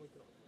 microfono.